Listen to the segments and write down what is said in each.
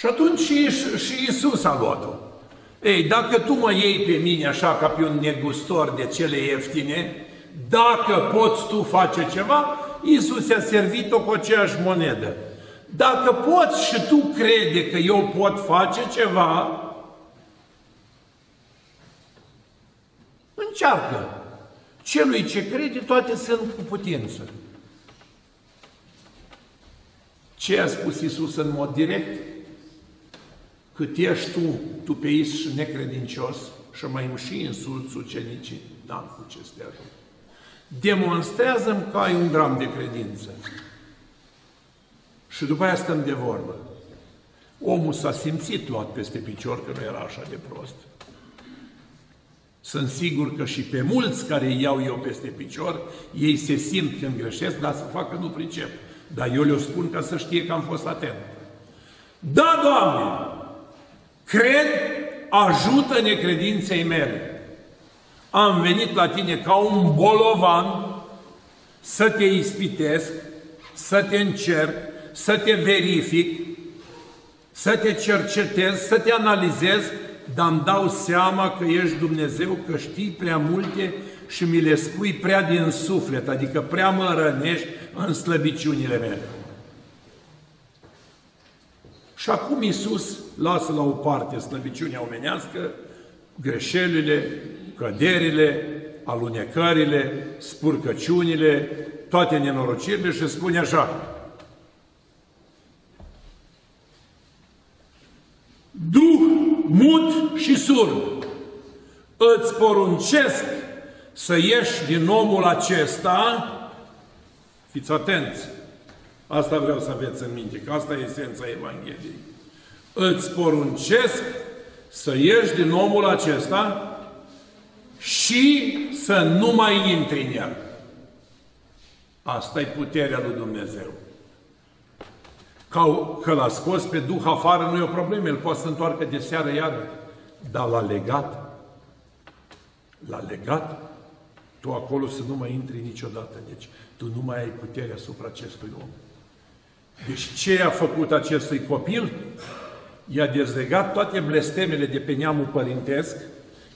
Și atunci și, și Isus a luat-o. Ei, dacă tu mă iei pe mine așa ca pe un negustor de cele ieftine, dacă poți tu face ceva, Isus i-a servit-o cu aceeași monedă. Dacă poți și tu crede că eu pot face ceva, încearcă. Celui ce crede, toate sunt cu putință. Ce a spus Isus în mod direct? Cât ești tu, tu pe și necredincios și mai îmi și insulți ucenicii, da, cu ce să te ajut. demonstrează că ai un gram de credință. Și după aia stăm de vorbă. Omul s-a simțit luat peste picior că nu era așa de prost. Sunt sigur că și pe mulți care îi iau eu peste picior, ei se simt când greșesc, dar să facă nu pricep. Dar eu le spun ca să știe că am fost atent. Da, Doamne! Cred, ajută necredinței mele. Am venit la tine ca un bolovan să te ispitesc, să te încerc, să te verific, să te cercetez, să te analizez, dar îmi dau seama că ești Dumnezeu, că știi prea multe și mi le spui prea din suflet, adică prea mă rănești în slăbiciunile mele. Și acum Iisus lasă la o parte slăbiciunea omenească, greșelile, căderile, alunecările, spurcăciunile, toate nenorocirile și spune așa, Duh mut și surd, îți poruncesc să ieși din omul acesta, fiți atenți, asta vreau să aveți în minte, că asta e esența Evangheliei. Îți poruncesc să ieși din omul acesta și să nu mai intri în el. Asta e puterea lui Dumnezeu. Că, că l-a scos pe Duh afară nu e o problemă, el poate să întoarcă de seară iară. Dar l-a legat. L-a legat. Tu acolo să nu mai intri niciodată. Deci tu nu mai ai puterea asupra acestui om. Deci ce a făcut acestui copil? I-a dezlegat toate blestemele de pe neamul părintesc,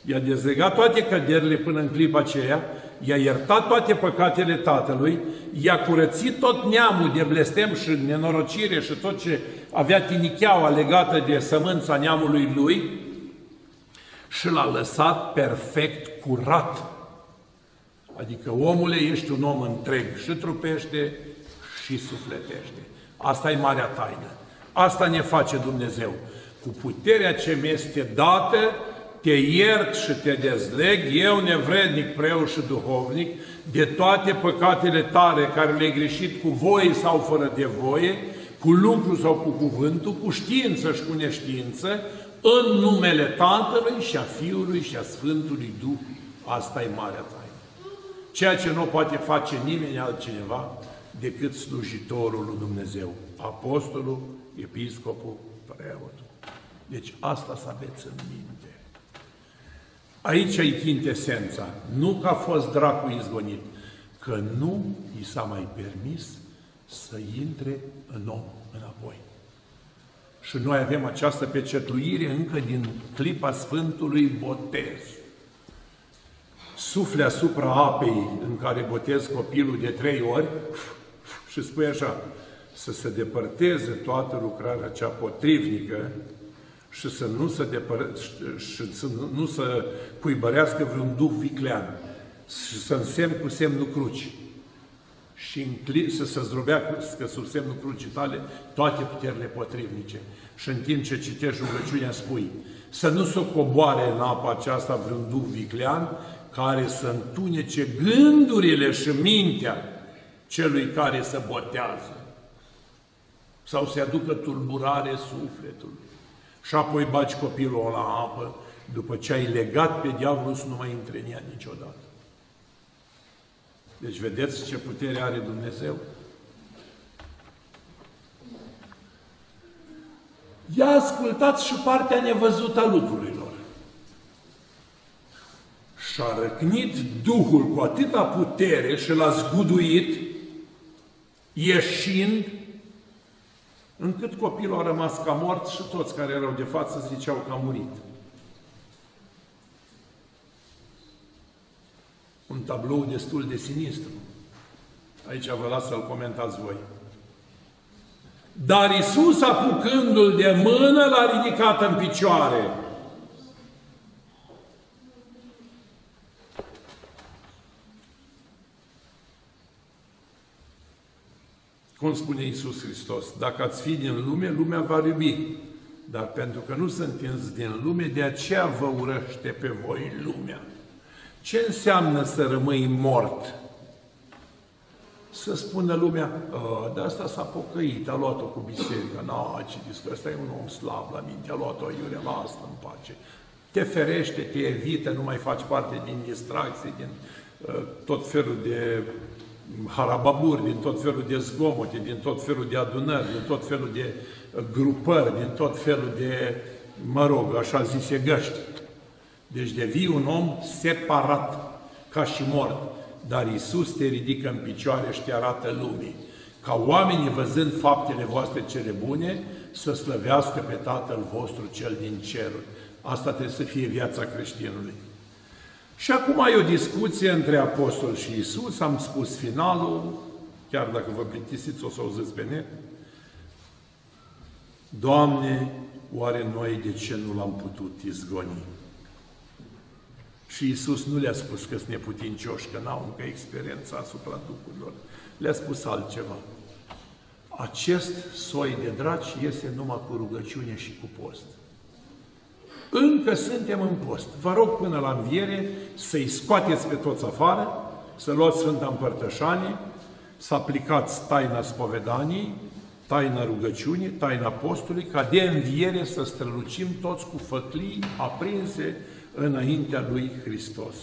i-a dezlegat toate căderile până în clipa aceea, i-a iertat toate păcatele tatălui, i-a curățit tot neamul de blestem și nenorocire și tot ce avea tinicheaua legată de sămânța neamului lui și l-a lăsat perfect curat. Adică, omule, ești un om întreg și trupește și sufletește. Asta e marea taină. Asta ne face Dumnezeu. Cu puterea ce mi este dată, te iert și te dezleg, eu nevrednic, preu și duhovnic, de toate păcatele tale care le-ai greșit cu voie sau fără de voie, cu lucru sau cu cuvântul, cu știință și cu neștiință, în numele Tatălui și a Fiului și a Sfântului Duh. Asta e marea taină. Ceea ce nu poate face nimeni altcineva decât slujitorul lui Dumnezeu, apostolul, episcopul, preotul. Deci asta să aveți în minte. Aici e chintesența. Nu că a fost dracu izgonit, că nu i s-a mai permis să intre în om înapoi. Și noi avem această pecetluire încă din clipa Sfântului Botez. Sufle asupra apei în care botez copilul de trei ori și spui așa, să se depărteze toată lucrarea cea potrivnică și să nu se, depăr- și să nu să cuibărească vreun duh viclean și să însemn cu semnul cruci și să se zdrobească sub semnul crucii tale toate puterile potrivnice. Și în timp ce citești rugăciunea spui să nu se coboare în apa aceasta vreun duh viclean care să întunece gândurile și mintea celui care se botează sau se aducă tulburare sufletului și apoi bagi copilul la apă, după ce ai legat pe diavolul să nu mai intre în ea niciodată. Deci vedeți ce putere are Dumnezeu? Ia ascultați și partea nevăzută a lucrurilor. Și-a răcnit Duhul cu atâta putere și l-a zguduit, ieșind încât copilul a rămas ca mort și toți care erau de față ziceau că a murit. Un tablou destul de sinistru. Aici vă las să-l comentați voi. Dar Isus, apucându-l de mână, l-a ridicat în picioare. Cum spune Isus Hristos, dacă ați fi din lume, lumea va iubi. Dar pentru că nu sunteți din lume, de aceea vă urăște pe voi lumea. Ce înseamnă să rămâi mort? Să spună lumea, ă, de asta s-a pocăit, a luat-o cu biserica, nu, ce discă, ăsta e un om slab la minte, a luat-o iurea, lasă în pace. Te ferește, te evită, nu mai faci parte din distracție, din uh, tot felul de harababuri, din tot felul de zgomote, din tot felul de adunări, din tot felul de uh, grupări, din tot felul de, mă rog, așa zise găști. Deci devii un om separat, ca și mort. Dar Isus te ridică în picioare și te arată lumii. Ca oamenii, văzând faptele voastre cele bune, să slăvească pe Tatăl vostru cel din ceruri. Asta trebuie să fie viața creștinului. Și acum ai o discuție între apostol și Isus, am spus finalul, chiar dacă vă plictisiți, o să auziți pe net. Doamne, oare noi de ce nu l-am putut izgoni? Și Isus nu le-a spus că sunt neputincioși, că n-au încă experiența asupra Duhurilor. Le-a spus altceva. Acest soi de draci iese numai cu rugăciune și cu post. Încă suntem în post. Vă rog până la înviere să-i scoateți pe toți afară, să luați Sfânta Împărtășanie, să aplicați taina spovedanii, taina rugăciunii, taina postului, ca de înviere să strălucim toți cu făclii aprinse înaintea lui Hristos.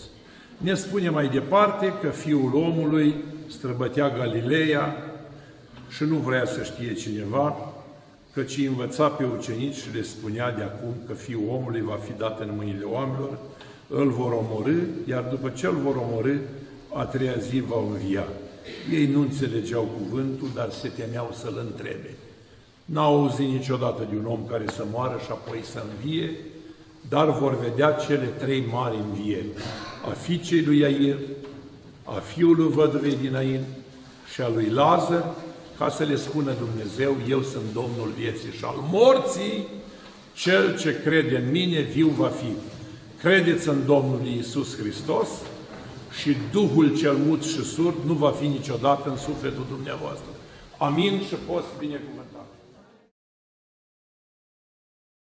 Ne spune mai departe că Fiul omului străbătea Galileea și nu vrea să știe cineva, căci învăța pe ucenici și le spunea de acum că Fiul omului va fi dat în mâinile oamenilor, îl vor omorâ, iar după ce îl vor omorâ, a treia zi va învia. Ei nu înțelegeau cuvântul, dar se temeau să-l întrebe. N-au auzit niciodată de un om care să moară și apoi să învie, dar vor vedea cele trei mari învieri, a fiicei lui Iair, a fiului văduvei din Ain și a lui Lazar, ca să le spună Dumnezeu, eu sunt Domnul vieții și al morții, cel ce crede în mine, viu va fi. Credeți în Domnul Iisus Hristos și Duhul cel mut și surd nu va fi niciodată în sufletul dumneavoastră. Amin și poți binecuvântat.